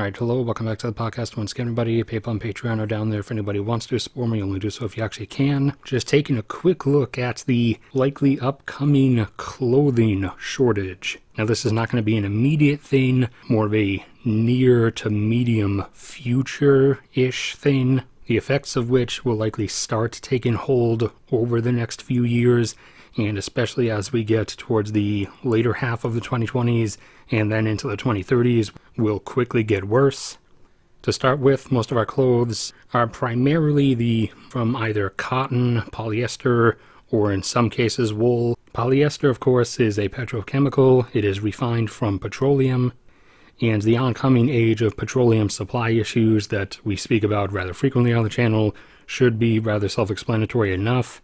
All right, hello, welcome back to the podcast. Once again, everybody, PayPal and Patreon are down there if anybody wants to support me. Only do so if you actually can. Just taking a quick look at the likely upcoming clothing shortage. Now, this is not going to be an immediate thing, more of a near to medium future ish thing, the effects of which will likely start taking hold over the next few years and especially as we get towards the later half of the 2020s and then into the 2030s, will quickly get worse. To start with, most of our clothes are primarily the from either cotton, polyester, or in some cases wool. Polyester, of course, is a petrochemical. It is refined from petroleum. And the oncoming age of petroleum supply issues that we speak about rather frequently on the channel should be rather self explanatory enough.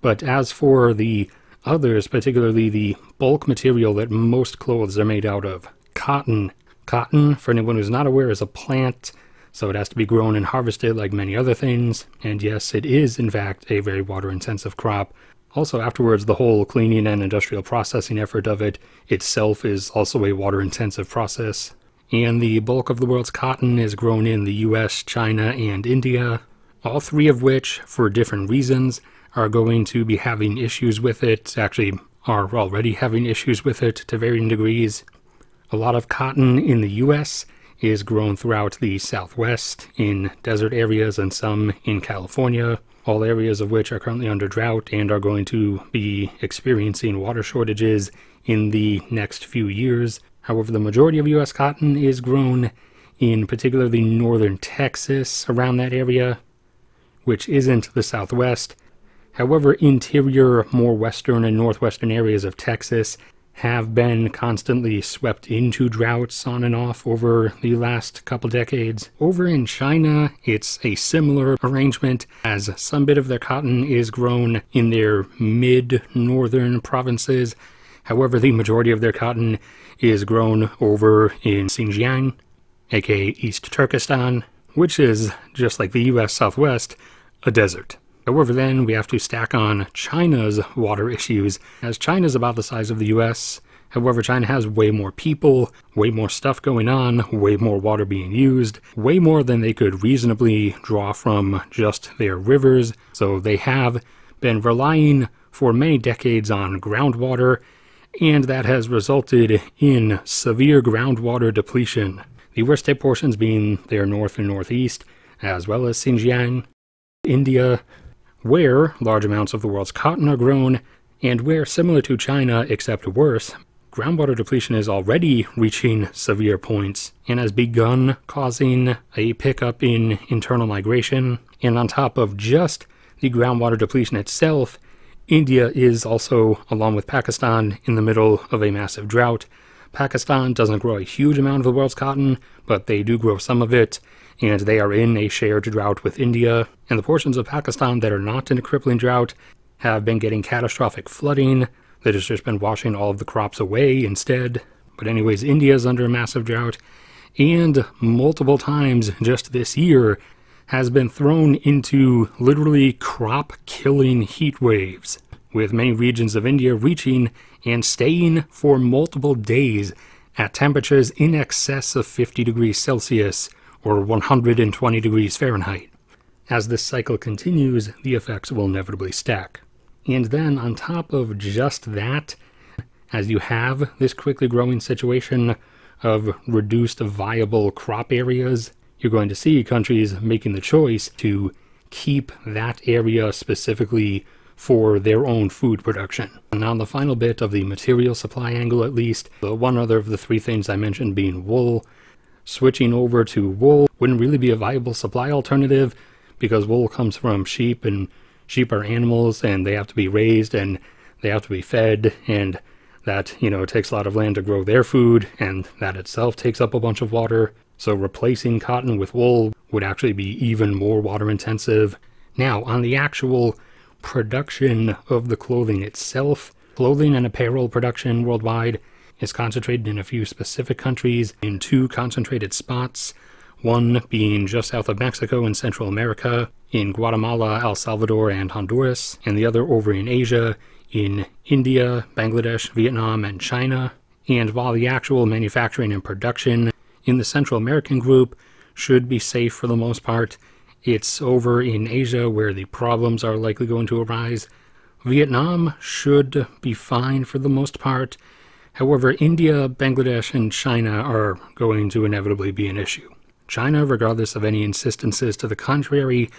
But as for the others, particularly the bulk material that most clothes are made out of, cotton. Cotton, for anyone who's not aware, is a plant, so it has to be grown and harvested like many other things. And yes, it is, in fact, a very water intensive crop. Also, afterwards, the whole cleaning and industrial processing effort of it itself is also a water intensive process. And the bulk of the world's cotton is grown in the US, China, and India, all three of which, for different reasons, are going to be having issues with it, actually are already having issues with it to varying degrees. A lot of cotton in the US is grown throughout the southwest in desert areas and some in California, all areas of which are currently under drought and are going to be experiencing water shortages in the next few years. However, the majority of US cotton is grown in particularly northern Texas around that area, which isn't the southwest, However, interior, more western and northwestern areas of Texas have been constantly swept into droughts on and off over the last couple decades. Over in China, it's a similar arrangement as some bit of their cotton is grown in their mid northern provinces. However, the majority of their cotton is grown over in Xinjiang, aka East Turkestan, which is, just like the US Southwest, a desert. However, then we have to stack on China's water issues, as China's about the size of the US. However, China has way more people, way more stuff going on, way more water being used, way more than they could reasonably draw from just their rivers. So they have been relying for many decades on groundwater, and that has resulted in severe groundwater depletion. The worst hit portions being their north and northeast, as well as Xinjiang, India, where large amounts of the world's cotton are grown, and where, similar to China except worse, groundwater depletion is already reaching severe points and has begun causing a pickup in internal migration. And on top of just the groundwater depletion itself, India is also, along with Pakistan, in the middle of a massive drought. Pakistan doesn't grow a huge amount of the world's cotton, but they do grow some of it, and they are in a shared drought with India. And the portions of Pakistan that are not in a crippling drought have been getting catastrophic flooding that has just been washing all of the crops away instead. But, anyways, India is under a massive drought, and multiple times just this year has been thrown into literally crop killing heat waves, with many regions of India reaching and staying for multiple days at temperatures in excess of 50 degrees Celsius or 120 degrees Fahrenheit. As this cycle continues, the effects will inevitably stack. And then, on top of just that, as you have this quickly growing situation of reduced viable crop areas, you're going to see countries making the choice to keep that area specifically for their own food production. And on the final bit of the material supply angle, at least, the one other of the three things I mentioned being wool, switching over to wool wouldn't really be a viable supply alternative because wool comes from sheep and sheep are animals and they have to be raised and they have to be fed and that you know takes a lot of land to grow their food and that itself takes up a bunch of water. So replacing cotton with wool would actually be even more water intensive. Now on the actual production of the clothing itself clothing and apparel production worldwide is concentrated in a few specific countries in two concentrated spots, one being just south of Mexico in Central America, in Guatemala, El Salvador, and Honduras, and the other over in Asia, in India, Bangladesh, Vietnam, and China. And while the actual manufacturing and production in the Central American group should be safe for the most part. It's over in Asia where the problems are likely going to arise. Vietnam should be fine for the most part. However, India, Bangladesh, and China are going to inevitably be an issue. China, regardless of any insistences to the contrary,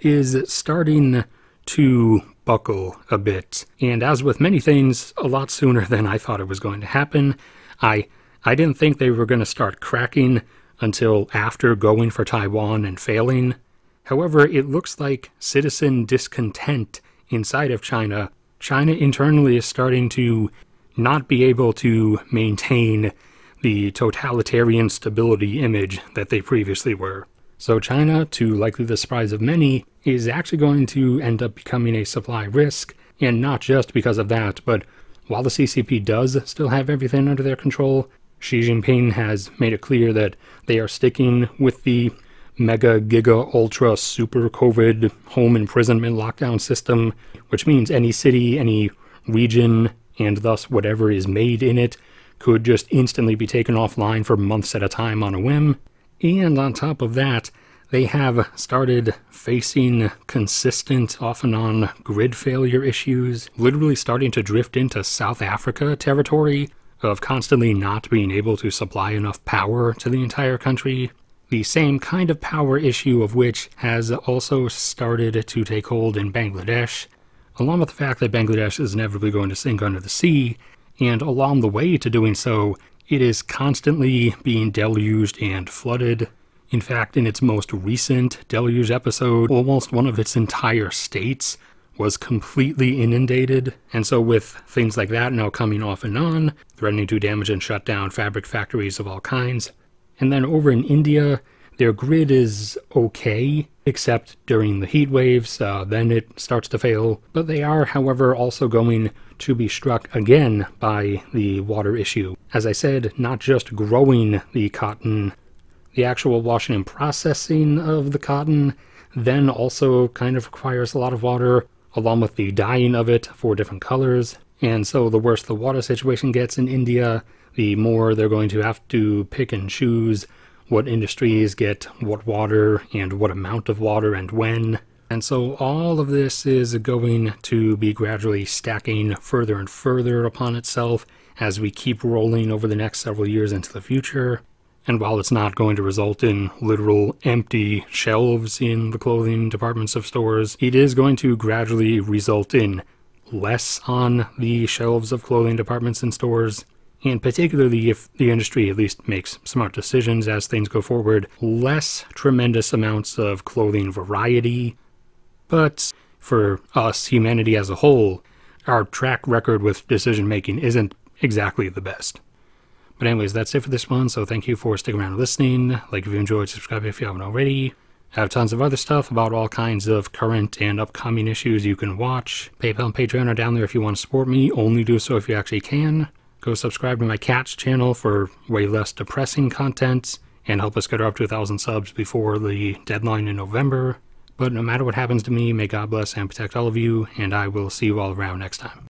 is starting to buckle a bit. And as with many things, a lot sooner than I thought it was going to happen. I I didn't think they were going to start cracking until after going for Taiwan and failing. However, it looks like citizen discontent inside of China, China internally is starting to not be able to maintain the totalitarian stability image that they previously were. So China, to likely the surprise of many, is actually going to end up becoming a supply risk, and not just because of that, but while the CCP does still have everything under their control, Xi Jinping has made it clear that they are sticking with the mega, giga, ultra, super COVID home imprisonment lockdown system, which means any city, any region, and thus whatever is made in it could just instantly be taken offline for months at a time on a whim. And on top of that, they have started facing consistent, off and on grid failure issues, literally starting to drift into South Africa territory of constantly not being able to supply enough power to the entire country the same kind of power issue of which has also started to take hold in Bangladesh, along with the fact that Bangladesh is inevitably going to sink under the sea, and along the way to doing so, it is constantly being deluged and flooded. In fact, in its most recent deluge episode, almost one of its entire states was completely inundated. And so, with things like that now coming off and on, threatening to damage and shut down fabric factories of all kinds, and then over in India, their grid is okay, except during the heat waves, uh, then it starts to fail. But they are, however, also going to be struck again by the water issue. As I said, not just growing the cotton, the actual washing and processing of the cotton then also kind of requires a lot of water, along with the dyeing of it for different colors. And so the worse the water situation gets in India, the more they're going to have to pick and choose what industries get what water and what amount of water and when. And so all of this is going to be gradually stacking further and further upon itself as we keep rolling over the next several years into the future. And while it's not going to result in literal empty shelves in the clothing departments of stores, it is going to gradually result in less on the shelves of clothing departments and stores and particularly if the industry at least makes smart decisions as things go forward, less tremendous amounts of clothing variety. But for us, humanity as a whole, our track record with decision making isn't exactly the best. But anyways, that's it for this one, so thank you for sticking around and listening. Like if you enjoyed, subscribe if you haven't already. Have tons of other stuff about all kinds of current and upcoming issues you can watch. PayPal and Patreon are down there if you want to support me. Only do so if you actually can. Go subscribe to my cat's channel for way less depressing content and help us get her up to a thousand subs before the deadline in November. But no matter what happens to me, may God bless and protect all of you, and I will see you all around next time.